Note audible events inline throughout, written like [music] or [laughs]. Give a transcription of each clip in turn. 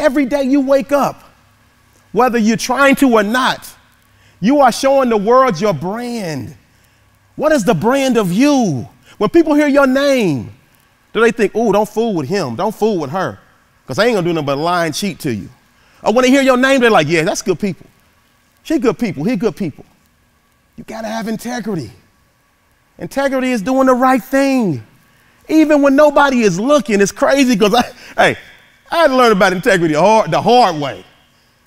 Every day you wake up, whether you're trying to or not, you are showing the world your brand. What is the brand of you? When people hear your name, do they think, oh, don't fool with him, don't fool with her, because I ain't gonna do nothing but lie and cheat to you? Or when they hear your name, they're like, yeah, that's good people. She good people, he good people. You gotta have integrity. Integrity is doing the right thing. Even when nobody is looking, it's crazy because I, hey, I had to learn about integrity the hard, the hard way.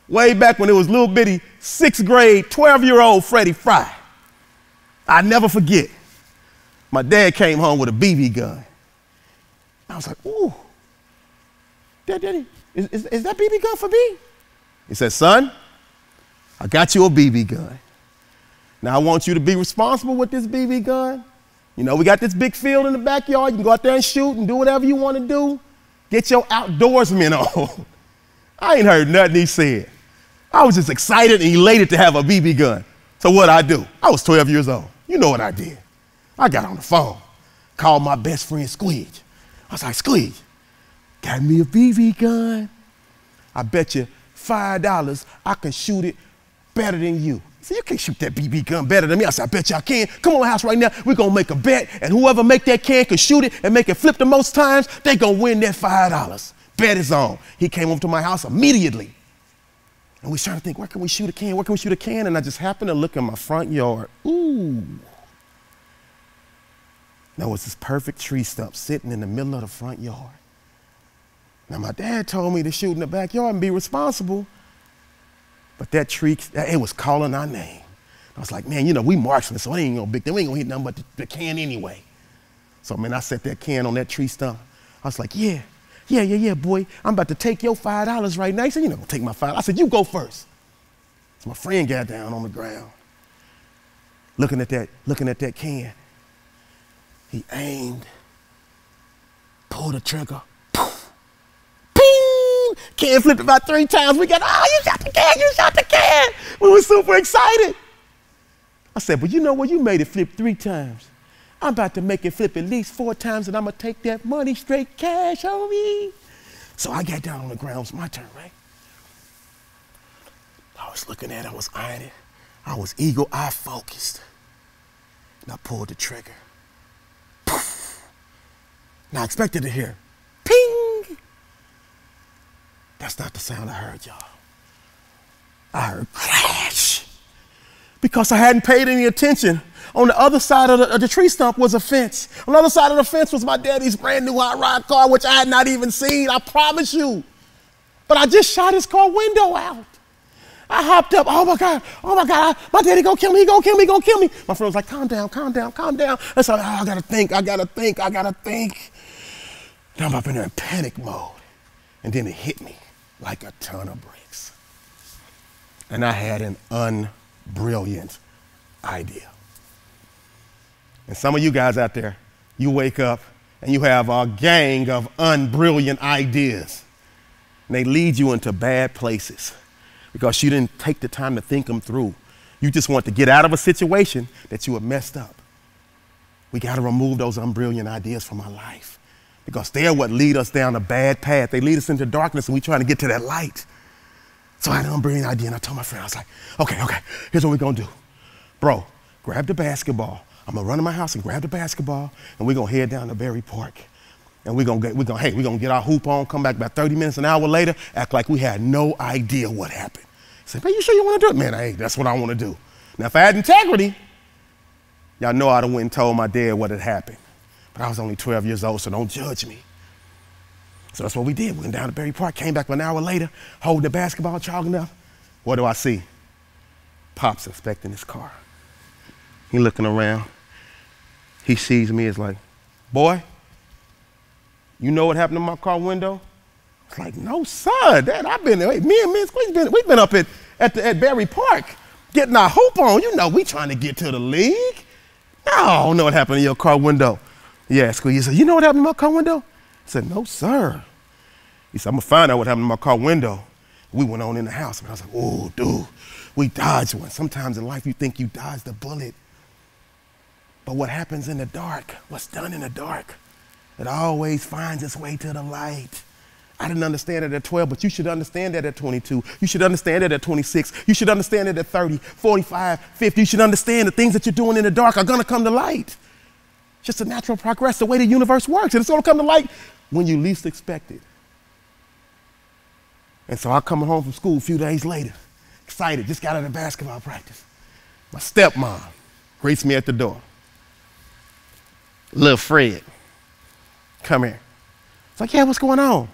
Way back when it was little bitty sixth grade, 12 year old Freddy Fri. I never forget. My dad came home with a BB gun. I was like, ooh, Dad, Daddy, is, is, is that BB gun for me? He said, son, I got you a BB gun. Now I want you to be responsible with this BB gun. You know, we got this big field in the backyard. You can go out there and shoot and do whatever you want to do. Get your outdoorsmen on. [laughs] I ain't heard nothing he said. I was just excited and elated to have a BB gun. So what I do? I was 12 years old. You know what I did? I got on the phone, called my best friend Squeege. I was like, Squeege, got me a BB gun. I bet you $5 I can shoot it better than you. Said, you can't shoot that BB gun better than me. I said, I bet I can. Come on my house right now. We're going to make a bet. And whoever make that can can shoot it and make it flip the most times, they going to win that $5. Bet is on. He came over to my house immediately. And we started to think, where can we shoot a can? Where can we shoot a can? And I just happened to look in my front yard. Ooh. There was this perfect tree stump sitting in the middle of the front yard. Now, my dad told me to shoot in the backyard and be responsible, but that tree, it was calling our name. I was like, man, you know, we marksmen, so ain't no big. We ain't gonna hit nothing but the, the can anyway. So, man, I set that can on that tree stump. I was like, yeah, yeah, yeah, yeah, boy. I'm about to take your $5 right now. He said, You're not going to take my 5 I said, You go first. So my friend got down on the ground, looking at that, looking at that can. He aimed, pulled the trigger, Can flipped about three times. We got, oh, you shot the can, you shot the can. We were super excited. I said, but you know what? You made it flip three times. I'm about to make it flip at least four times and I'm gonna take that money straight cash homie. So I got down on the ground. It's my turn, right? I was looking at it, I was eyeing it. I was eagle eye focused. And I pulled the trigger. Poof. Now I expected to hear ping. That's not the sound I heard, y'all. I heard crash because I hadn't paid any attention on the other side of the, of the, tree stump was a fence. On the other side of the fence was my daddy's brand new hot rod car, which I had not even seen, I promise you. But I just shot his car window out. I hopped up, oh my God, oh my God, my daddy gonna kill me, he gonna kill me, he gonna kill me. My friend was like, calm down, calm down, calm down. I said, oh, I gotta think, I gotta think, I gotta think. And I'm up in there in panic mode. And then it hit me like a ton of bricks. And I had an unbrilliant idea. And some of you guys out there, you wake up and you have a gang of unbrilliant ideas. And they lead you into bad places because you didn't take the time to think them through. You just want to get out of a situation that you have messed up. We got to remove those unbrilliant ideas from our life because they're what lead us down a bad path. They lead us into darkness and we're trying to get to that light. So I had an unbrilliant idea and I told my friend, I was like, okay, okay, here's what we're to do. Bro, grab the basketball I'm gonna run to my house and grab the basketball, and we're gonna head down to Berry Park. And we're gonna get, we're gonna, hey, we're gonna get our hoop on, come back about 30 minutes, an hour later, act like we had no idea what happened. Say, man, you sure you wanna do it? Man, hey, that's what I wanna do. Now, if I had integrity, y'all know I'd have went and told my dad what had happened. But I was only 12 years old, so don't judge me. So that's what we did. We went down to Berry Park, came back an hour later, holding the basketball, jogging up. What do I see? Pop's inspecting his car. He looking around. He sees me as like, boy, you know what happened to my car window? It's like, no, sir. Dad, I've been, hey, me and Miss Squeeze been, we've been up at, at, the, at Berry Park getting our hoop on. You know, we trying to get to the league. No, I don't know what happened to your car window. Yeah, he said, you know what happened to my car window? I said, no, sir. He said, I'm gonna find out what happened to my car window. We went on in the house, and I was like, oh, dude, we dodged one. Sometimes in life you think you dodged a bullet. But what happens in the dark, what's done in the dark, it always finds its way to the light. I didn't understand it at 12, but you should understand that at 22. You should understand it at 26. You should understand it at 30, 45, 50. You should understand the things that you're doing in the dark are going to come to light. Just a natural progress, the way the universe works. And it's going to come to light when you least expect it. And so I come home from school a few days later, excited, just got out of basketball practice. My stepmom greets me at the door. Little Fred, come here. It's like, yeah, what's going on?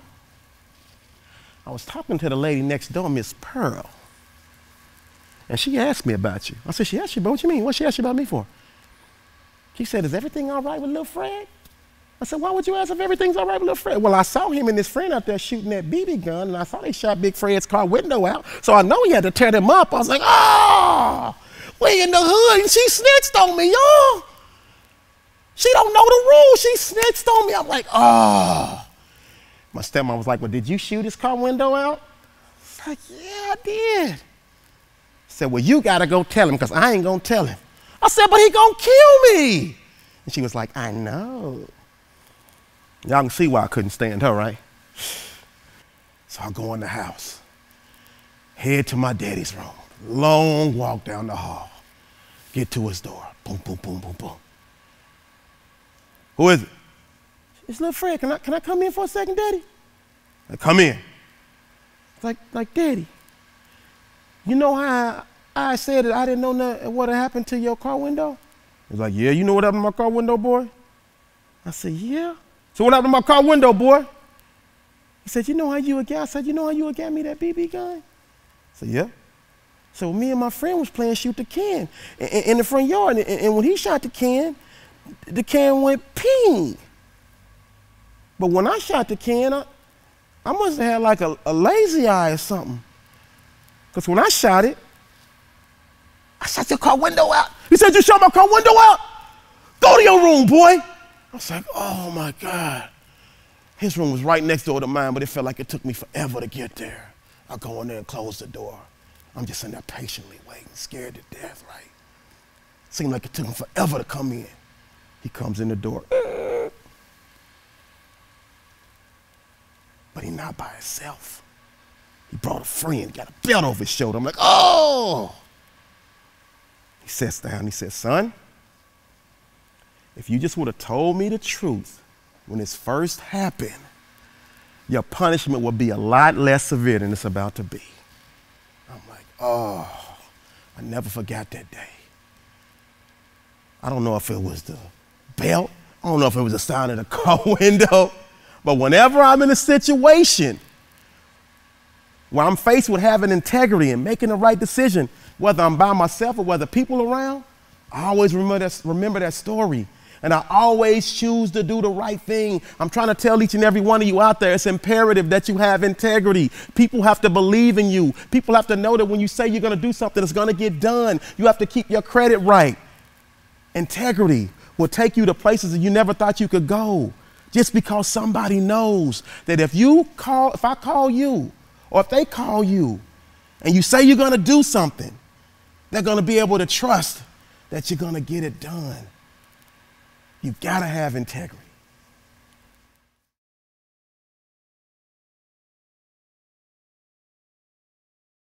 I was talking to the lady next door, Miss Pearl. And she asked me about you. I said, she asked you, but what you mean? What she asked you about me for? She said, is everything all right with little Fred? I said, why would you ask if everything's all right with little Fred? Well, I saw him and his friend out there shooting that BB gun, and I saw they shot Big Fred's car window out. So I know he had to tear them up. I was like, oh, we in the hood, and she snitched on me, y'all. She don't know the rules. She snitched on me. I'm like, oh. My stepmom was like, well, did you shoot his car window out? I was like, yeah, I did. I said, well, you got to go tell him because I ain't going to tell him. I said, but he to kill me. And she was like, I know. Y'all can see why I couldn't stand her, right? So I go in the house, head to my daddy's room, long walk down the hall, get to his door, boom, boom, boom, boom, boom. Who is it? It's little Fred. Can I, can I come in for a second, Daddy? I come in. Like, like, Daddy, you know how I, said that I didn't know nothing, what happened to your car window? He's like, yeah, you know what happened to my car window, boy? I said, yeah. So what happened to my car window, boy? He said, you know how you get, I said, you know how you get me that BB gun? I said, yeah. So me and my friend was playing shoot the can in, in the front yard. And, and, when he shot the can, the can went ping. But when I shot the can, I, I must have had like a, a lazy eye or something. Because when I shot it, I shut your car window out. He said, You shut my car window out? Go to your room, boy. I was like, oh my God. His room was right next door to mine, but it felt like it took me forever to get there. I go in there and close the door. I'm just in there patiently waiting, scared to death, right? Seemed like it took him forever to come in. He comes in the door. But he's not by himself. He brought a friend, got a belt over his shoulder. I'm like, oh! He sits down, he says, son, if you just would have told me the truth when this first happened, your punishment would be a lot less severe than it's about to be. I'm like, oh, I never forgot that day. I don't know if it was the belt, I don't know if it was the sound of the [laughs] car window, but whenever I'm in a situation where I'm faced with having integrity and making the right decision, whether I'm by myself or whether people around, I always remember that, remember that story and I always choose to do the right thing. I'm trying to tell each and every one of you out there it's imperative that you have integrity. People have to believe in you. People have to know that when you say you're going to do something, it's going to get done. You have to keep your credit right. Integrity will take you to places that you never thought you could go just because somebody knows that if you call, if I call you or if they call you and you say you're going to do something, they're going to be able to trust that you're going to get it done. You've got to have integrity.